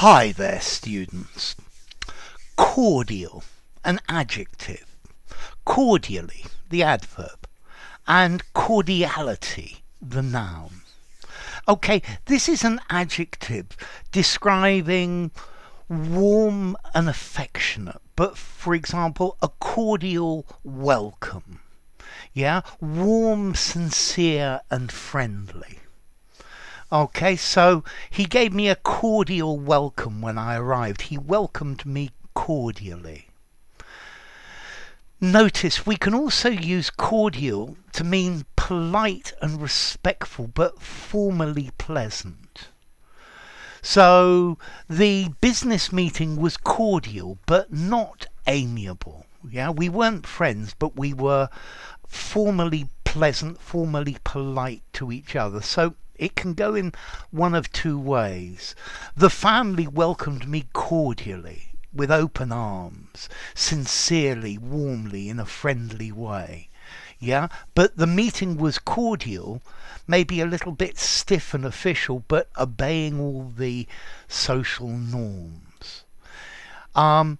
Hi there, students. Cordial, an adjective. Cordially, the adverb. And cordiality, the noun. Okay, this is an adjective describing warm and affectionate, but for example, a cordial welcome. Yeah, warm, sincere, and friendly. Okay, so he gave me a cordial welcome when I arrived. He welcomed me cordially. Notice we can also use cordial to mean polite and respectful, but formally pleasant. So the business meeting was cordial, but not amiable. Yeah, we weren't friends, but we were formally pleasant, formally polite to each other. So it can go in one of two ways. The family welcomed me cordially, with open arms, sincerely, warmly, in a friendly way. Yeah, but the meeting was cordial, maybe a little bit stiff and official, but obeying all the social norms. Um,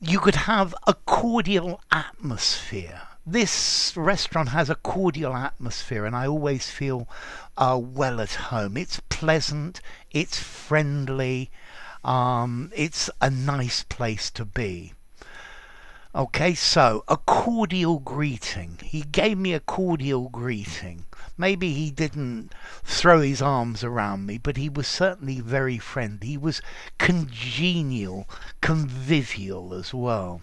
you could have a cordial atmosphere this restaurant has a cordial atmosphere and I always feel uh, well at home. It's pleasant, it's friendly, um, it's a nice place to be. Okay, so a cordial greeting. He gave me a cordial greeting. Maybe he didn't throw his arms around me, but he was certainly very friendly. He was congenial, convivial as well.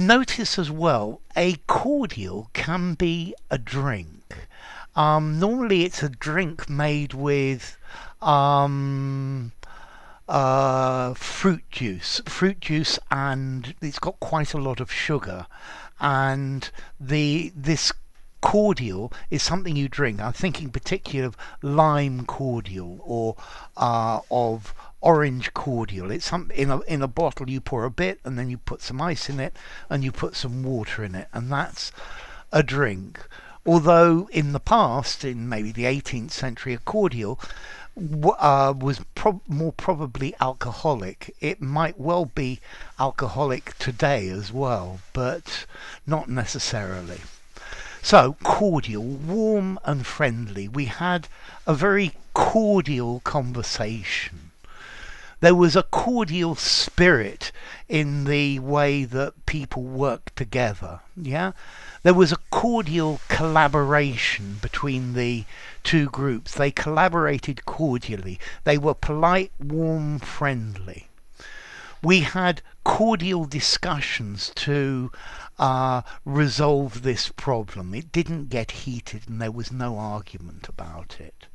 Notice as well, a cordial can be a drink. Um, normally it's a drink made with um, uh, fruit juice, fruit juice, and it's got quite a lot of sugar. And the this cordial is something you drink. I'm thinking particularly of lime cordial or uh, of orange cordial. It's some in a in a bottle. You pour a bit, and then you put some ice in it, and you put some water in it, and that's a drink. Although in the past, in maybe the 18th century, a cordial uh, was more probably alcoholic. It might well be alcoholic today as well, but not necessarily. So, cordial, warm and friendly. We had a very cordial conversation. There was a cordial spirit in the way that people worked together. Yeah? There was a cordial collaboration between the two groups. They collaborated cordially. They were polite, warm, friendly. We had cordial discussions to uh, resolve this problem. It didn't get heated and there was no argument about it.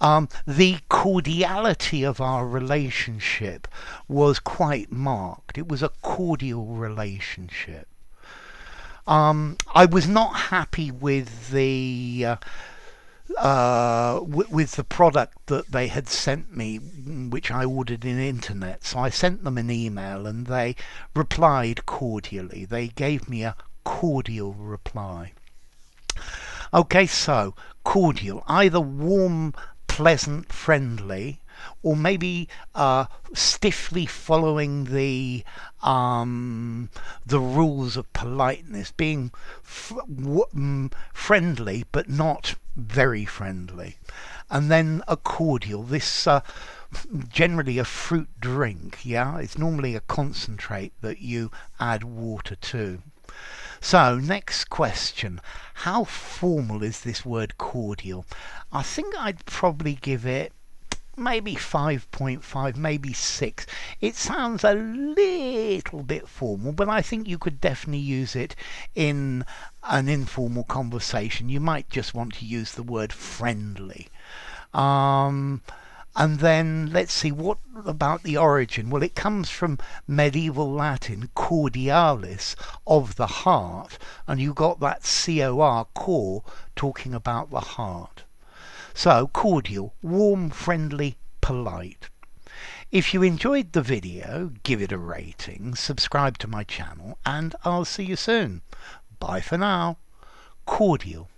Um, the cordiality of our relationship was quite marked. It was a cordial relationship. Um, I was not happy with the uh, uh, with the product that they had sent me, which I ordered in internet. So I sent them an email and they replied cordially. They gave me a cordial reply. Okay, so cordial, either warm, pleasant, friendly, or maybe uh, stiffly following the um, the rules of politeness, being mm, friendly but not very friendly, and then a cordial. This uh, generally a fruit drink. Yeah, it's normally a concentrate that you add water to. So, next question. How formal is this word cordial? I think I'd probably give it maybe 5.5, maybe 6. It sounds a little bit formal, but I think you could definitely use it in an informal conversation. You might just want to use the word friendly. Um, and then let's see what about the origin. Well, it comes from medieval Latin cordialis of the heart, and you got that cor core talking about the heart. So cordial, warm, friendly, polite. If you enjoyed the video, give it a rating, subscribe to my channel, and I'll see you soon. Bye for now. Cordial.